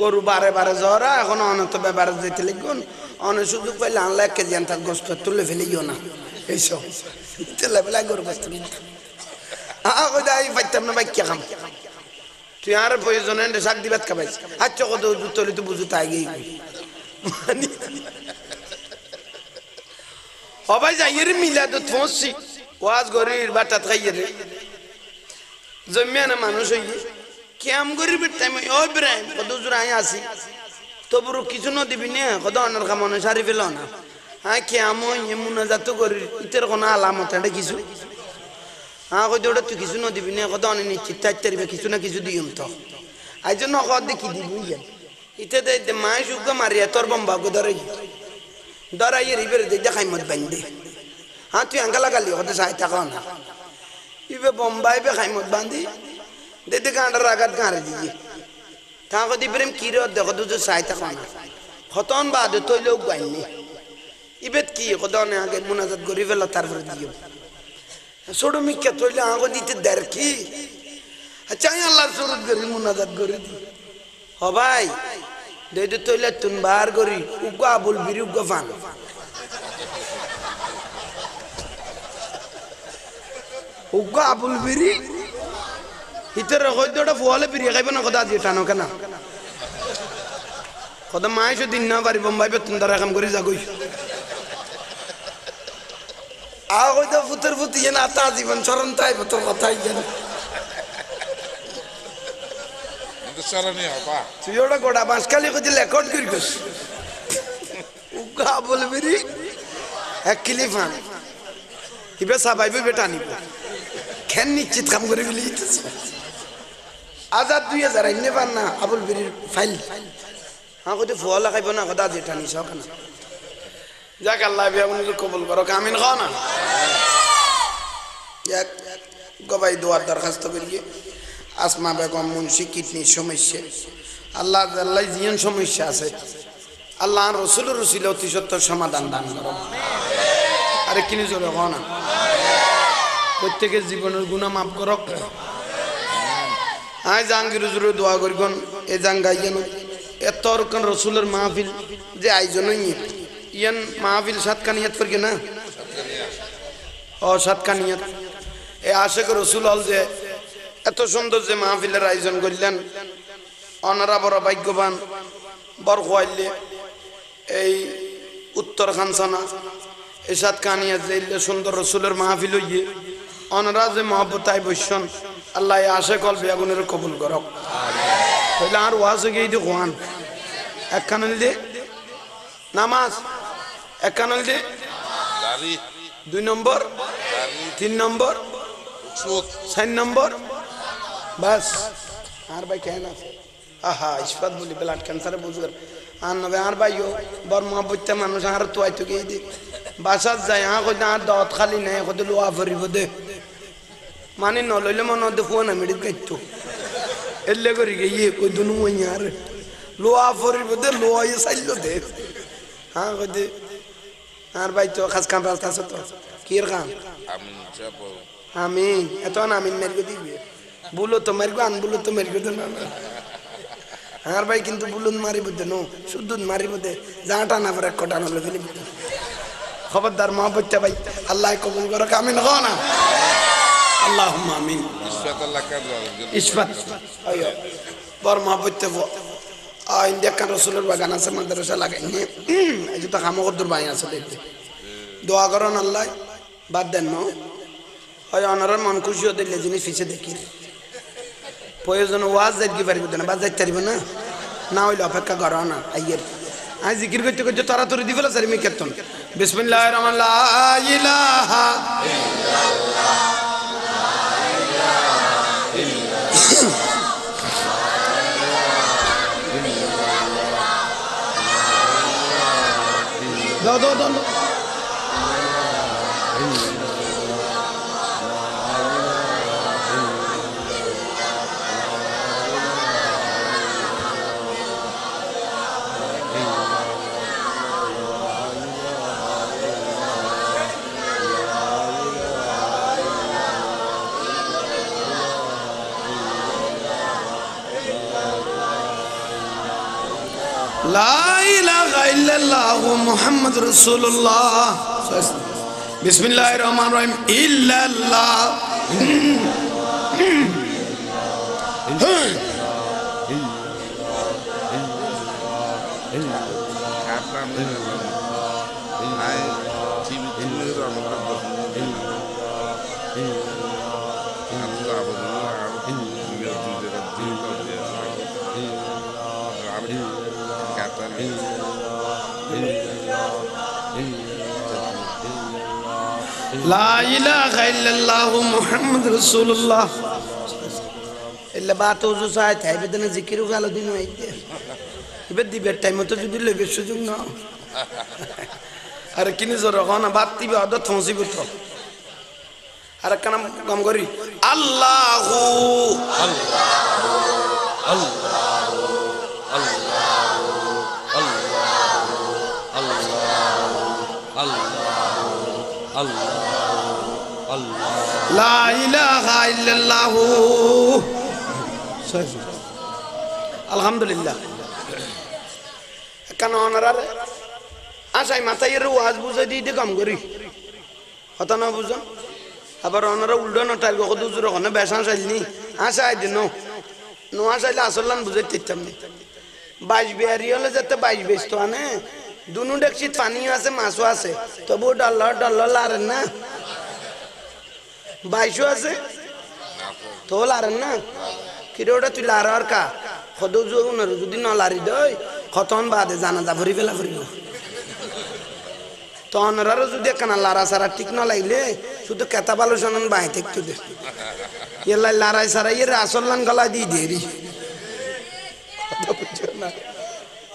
গরু বারে বারে জরা এখন অনত ব্যাপারে যেতে লিখুন অনে সুযোগ পাইলে আনলে এক কেজি আনতার গোস্ত তুলে ফেলে গিয়েও না। এইসব। তেলে বেলা গরু গোস্ত আহ দাই পাইতাম না, বাইক খাম? তুই আর প্রয়োজন শাক দিবাত খাবাইছ আচ্ছা কত তলি তো বুঝু তাই গিয়ে সবাই যাইয়ের মিলাদত পৌঁছছি ওয়াজ গরির বাটাত খাইয়ের জমিয়ানা মানুষ হইয়ে। কেম গরিবের টাইমে ও ইব্রাহিম, কত জোর আই আসি। তবুরও কিছু ন দিবি নে, কত অনার কামনে সারি ফেল না। হ্যাঁ কেম মুনা যাতো গরির ইতের কোনো আলামত এটা কিছু? হ্যাঁ কই ওটা তুই কিছু না দিবি না, কত অনেক নিশ্চিত পারবে কিছু না কিছু দিম তো। আই জন্য কত দেখি দিব ইয়ান ইতে দে মায় সুগ্গ মারিয়া, তোর বম্বা গো ধরাই ধরাই রিবের দে দেখাই মত বান্ধে হ্যাঁ তুই আঙ্কালা গালি হতে থাকা না। ইবে বম্বাই বে খাই মত বান্ধি দে দে গাঁডার আঘাত গাঁড়ে দিয়ে তা কদি প্রেম কিরে দেখো তো সাই থাকা না খতন বাদ তৈলেও গাইনি ইবেত কি কদনে আগে মুনাজাত করি ফেলা তারপরে দিও ছোট মিক্কা তৈলে আগে দিতে দের কি চাই আমি আল্লাহর সুরত করি মুনাজাত করে দি হ ভাই দেইতে তৈলে তুন বার করি উগ্গ আবুল বিরি উগ্গ ফান উগ্গ আবুল বিরি ইতর হয়তো ওটা ফোয়ালে বিরিয়া খাইবে না কথা দিয়ে টানো কেনা? কথা মায়েশো দিন না পারি বোম্বাই বেতন দ্বারা কাম করে যাগই আ হয়তো ফুতের ফুতি যেন আতা জীবন চরণ তাই তোর কথাই যেন তুই ওটা গোটা বাঁশকালি করছি রেকর্ড করি গেছ। উগা বলবি রে এক কিলি ফান। ইবে সাবাইবে বেটা নিব খেন নিশ্চিত কাম করে গেলি আজাদ দুই হাজার, আইনে পার না, আবুল বিরির ফাইল। হ্যাঁ কোথায় ফুয়া লাগাইব না কথা যেটা নিছ কেন যাক, আল্লাহ বিয়া উনি কবুল করো কামিন খাও না? এক গবাই দোয়ার দরখাস্ত করিয়ে আসমা বেগম মুন্সি কিডনির সমস্যা। আল্লাহ আল্লাহ জিয়ন সমস্যা আছে। আল্লাহ রসুল রসিল অতি সত্তর সমাধান দান করো। আরে কিনে চলে হও না? প্রত্যেকের জীবনের গুণা মাফ করক। আয় জাহাঙ্গীর হুজুরে দোয়া করিগন এ জাঙ্গাই যেন। এত রকম রসুলের মাহফিল যে আয়োজন ইয়ান মাহফিল সাতখান সাতকানিয়াত করগে না ও, সাতকানিয়াত। এ আশেখ রসুল হল যে এত সুন্দর যে মাহফিলের আয়োজন করলেন। অনারা বড় ভাগ্যবান, বর খোয়াইলে এই উত্তর খানসানা, এই সাতকানিয়াত যে ইল্লে সুন্দর রসুলের মাহফিল হইয়ে অনারা যে মহব্বতায় বৈশ্যন আল্লাহ আসে কল বেগুনের কবুল করক। তাহলে আর ওয়াজ গিয়ে দি কোয়ান একখান দে। নামাজ। একখান দে। দুই নম্বর। তিন নম্বর। চার নম্বর। বাস। আর ভাই কেন আছে? আহা ইস্পাত বলি ব্লাড ক্যান্সারে বুঝবেন আর নবে আর ভাইও বর মহব্বতে মানুষ আর তো আইতো গিয়ে দি। বাসাত যায় হ্যাঁ কই আর দাওয়াত খালি নাই কত লোয়া ফরিব দে। মানে নলইলে মনে দেখো না মেডিত গাইতো এলে করি গিয়ে কই দুনু আর লোয়া ফরিব দে লোয়া ইয়ে দে হ্যাঁ কই দে আর ভাই তো খাস কাম রাস্তা আছে তো কির কাম আমি এত না আমিন মেরগো দিবে বুলো তো মেরগো আন বুলো তো মেরগো দে না আর ভাই কিন্তু বুলুন মারিব দে নো শুদ্ধ মারিব দে যাটা না পরে কটা নলে ফেলিব দে। খবরদার মা বচ্চা ভাই আল্লাহ কবুল করো আমিন কো না আল্লাহ আমিন। ইসফাত আল্লাহ কার ইসফাত আয়ো বর মা বচ্চা বো। আ ইন্ডিয়া কান রসুলের বাগান আছে মাদ্রাসা নিয়ে এই যে তো খামো কদ্দুর বাই আছে দেখতে দোয়া করন আল্লাহ বাদ দেন ন। হয় অনারার মন খুশি হতে দিলে জিনিস পিছে দেখি। প্রয়োজন ওয়াজ যাইতে পারিব না বাদ যাইতে পারিব না। না হইলে অপেক্ষা করো না আইয়ের। আই জিকির করতে করতে তাড়াতাড়ি দি ফেলা সারি মি কেতন বিসমিল্লাহ রহমান ইলাহা দাও দাও দাও দাও। لا إله إلا الله محمد رسول الله. بسم الله الرحمن الرحيم. إلا الله. Yeah. মুহাম্মদ রাসূলুল্লাহ এলে বাত ওজু সাই তাই বেদনে জিকিরু গালো দিন হইতে এবে দিবের টাইম তো যদি লইবে সুযোগ না আরে কিনি জোর হনা বাত দিবে অদ থংসিব তো আর কাম কাম করি আল্লাহু লা ইলাহা ইল্লাল্লাহ আলহামদুলিল্লাহ। কেন অনারার? আশাই মাথায় এর ওয়াজ বুঝে দিয়ে কাম করি। হতা না বুঝো? আবার অনারা উল্টো নটার গো দুজুর ওখানে বেসা চাইলি আশাই দিন নো। আশাইলে আসলান বুঝে তিতাম নি। বাইশ বিহারি হলে যাতে বাইশ বেশ তো আনে। দুনু দেখছি পানিও আছে, মাছও আছে। তবু ডল্লা ডল্লা লারেন না। বাইশও আছে? তো লারেন না? কিরে ওটা তুই লার আর কা? কত উনার যদি ন লারি দই কতন বাদে জানা যা ভরি ফেলা ফুরিব তো অনারারও যদি একখানা লারা সারা ঠিক ন লাগলে শুধু বালু শোনান বাই থাকতো দে। এলাই লারাই সারাই এর আসল্লান গলা দিয়ে দেরি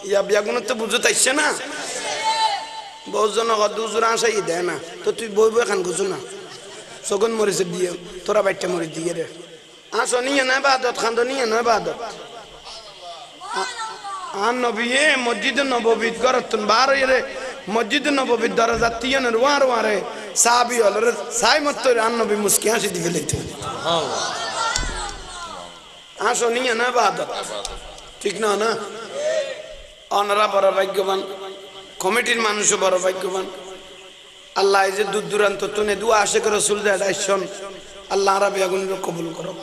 ইয়া বিয়াগুলো তো বুঝো তাইছে না? বহুজন দুজোর আসাই দেয় না। তো তুই বই বই খান গুছো না। সগন মরিছে দিয়ে তোরা বাইটটা মরি দিয়ে রে আসো নিয়ে নয় বাদত খান্দ নিয়ে নয় বাদত আর নবীয়ে মসজিদ নববীত গরতুন বার রে মসজিদ নববীত দরজা তিয়নের ওয়ার ওয়ারে সাবি হল রে সাই মত আর নবী মুস্কি হাসি দিবে লেতে আসো নিয়ে নয় বাদত ঠিক না না অনারা বড় ভাগ্যবান কমিটির মানুষও বড় ভাগ্যবান আল্লাহ এই যে দূর দূরান্ত তুনে দু আশেখ রসুল দেশন আল্লাহ আরবি আগুন কবুল করো।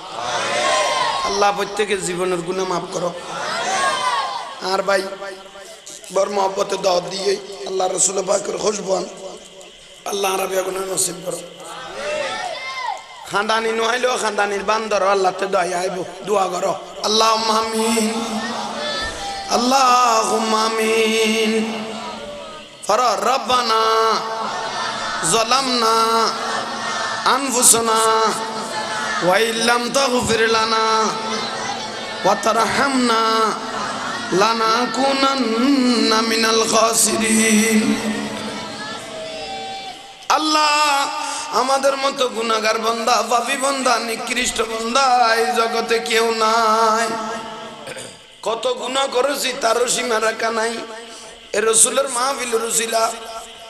আল্লাহ প্রত্যেকের জীবনের গুণে মাফ করো। আর ভাই, বড় মহব্বতে দাওয়াত দিয়ে আল্লাহ রসুল পাকের খুশবান আল্লাহ আরবি আগুনে নসিব করো। খানদানি নহাইলেও খানদানির বান্দর আল্লাহ তে দয়া আইব, দোয়া করো। আল্লাহ আমিন। আল্লাহ আমিন। ফর রব্বানা। জলামনা আনফুসনা ওয়াইল্লাম তাগফির লানা ওয়া তারহামনা লানাকুনান্না মিনাল খাসিরিন আল্লাহ আমাদের মতো গুণাগার বন্ধা পাপি বন্ধা নিকৃষ্ট বন্ধা এই জগতে কেউ নাই। কত গুণা করেছি তারও সীমা রাখা নাই। এ রসুলের মাহফিল রসিলা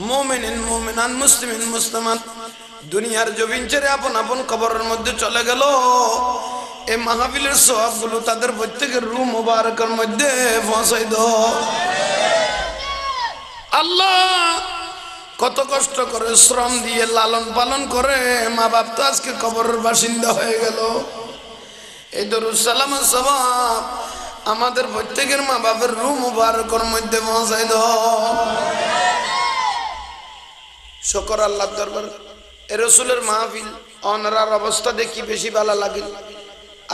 মোমেনিন মোমেনান মুসলিমিন মুসলমান। দুনিয়ার জবিন ছেড়ে আপন আপন কবরের মধ্যে চলে গেল। এই মাহফিলের সবগুলো তাদের প্রত্যেকের রু মুবারকের মধ্যে পৌঁছাই দাও আল্লাহ কত কষ্ট করে শ্রম দিয়ে লালন পালন করে মা বাপ তো আজকে কবরের বাসিন্দা হয়ে গেল। এই দরুসালাম সবাব আমাদের প্রত্যেকের মা বাপের রু মুবারকের মধ্যে পৌঁছাই দাও শকর আল্লাহ দরবার। এ রসুলের মাহফিল, অনরার অবস্থা দেখি বেশি ভালো লাগে।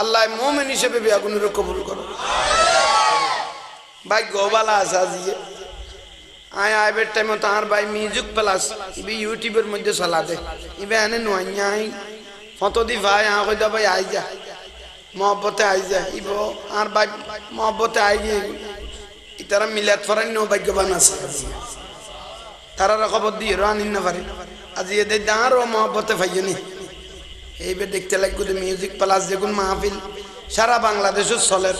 আল্লাহ মোমেন হিসেবে বেগুনের কবুল করো। ভাগ্য বালা আছে আজিয়ে আয় আইবের টাইমে তাহার ভাই মিউজিক প্লাস ইবি ইউটিউবের মধ্যে চলা দে ইবে এনে নোয়াই ফটো দি ভাই আহ কইদা ভাই, আই যা। মহব্বতে আই যা। ইব, আর ভাই মহব্বতে আই গিয়ে। ইতারা মিলাত ফরাই নো ভাগ্যবান আছে। তারা খবর দিয়ে রানিন না পারে আজি এদের দাঁড়, মহব্বতে ফাইজনি এইবার দেখতে লাগবে মিউজিক প্লাস যেগুন মাহফিল, সারা বাংলাদেশের চলের।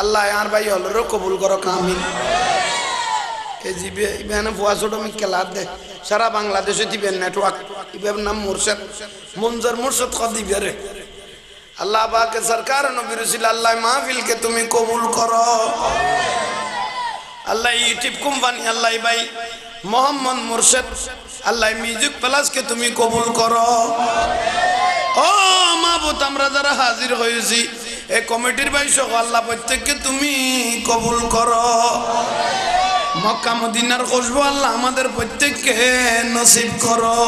আল্লাহ আর ভাই হলেরও কবুল করো কামিল এই জিবে ইবেনে ফুয়া ছোট মি খেলা দে, সারা বাংলাদেশে দিবেন নেটওয়ার্ক ইবের নাম মুর্শেদ, মঞ্জর মুর্শেদ খ দিবে রে। আল্লাহ বাকে সরকার, নবীর আল্লাহ মাহফিলকে তুমি কবুল করো। আল্লাহ ইউটিউব কোম্পানি আল্লাহ ভাই মোহাম্মদ মুর্শেদ, আল্লাহ মিউজিক প্লাসকে তুমি কবুল করো। ও মাহবুত আমরা যারা হাজির হয়েছি এই কমিটির ভাই আল্লাহ প্রত্যেককে তুমি কবুল করো। মক্কা, মদিনার খুশবু আল্লাহ আমাদের প্রত্যেককে নসিব করো।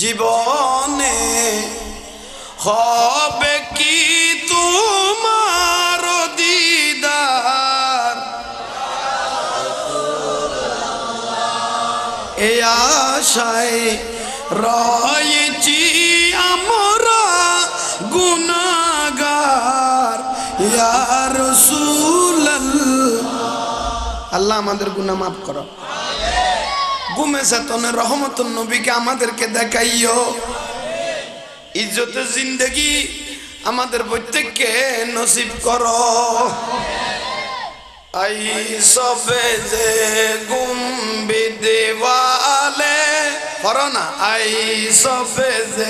জীবনে হবে কি তোমার দিদার আশায় রয়েছি আমরা গুনাগার ইয়ার আল্লাহ আমাদের গুনাহ মাফ করো। গুমে সাতনে রহমতুল নবীকে আমাদেরকে দেখাইও। ইজ্জতের জিন্দগি আমাদের প্রত্যেককে নসিব করো। ای سفید گم بی دیوالے۔ فرونا ای سفید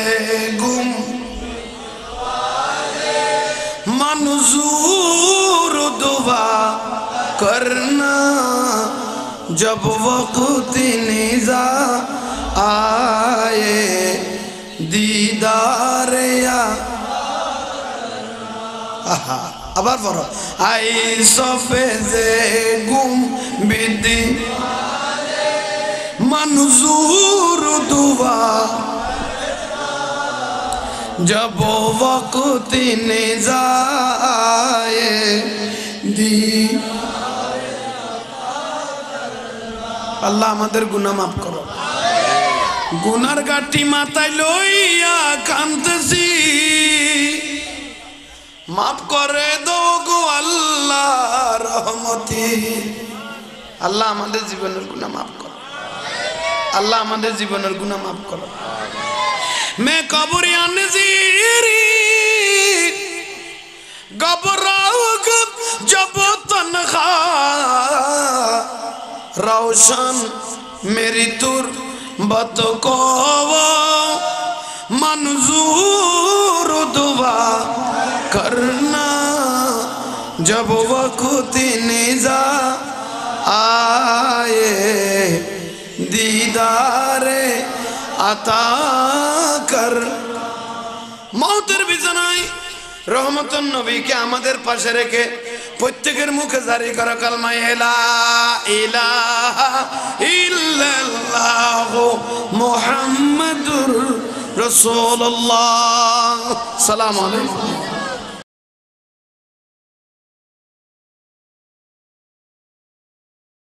گم منظور دعا کرنا۔ جب وقت نزا آئے، دیدار یا۔ آہا۔ আবার বলো। আই সফে যে গুম বিদি منظور دعا جب وقت যায়। দি আল্লাহ আমাদের গুণা মাফ করো। গুনার গাটি মাথায় লইয়া কান্দছি মাফ করে দো গো আল্লাহ রহমতি। আল্লাহ আমাদের জীবনের গুণা মাফ করো। আল্লাহ আমাদের জীবনের গুণা মাফ করো। মে কবর আনজিরি গবরাও জব রওশন মেরি তুর বত কব मंजूर दुआ करना जब वक्त निजा आए दीदारे আতা কর মৌতের বিছানায় রহমতুন নবীকে আমাদের পাশে রেখে প্রত্যেকের মুখে জারি করা কালমা এলা ইলাহা ইল্লাল্লাহ মুহাম্মাদুর রাসূলুল্লাহ সালাম আলাইকুম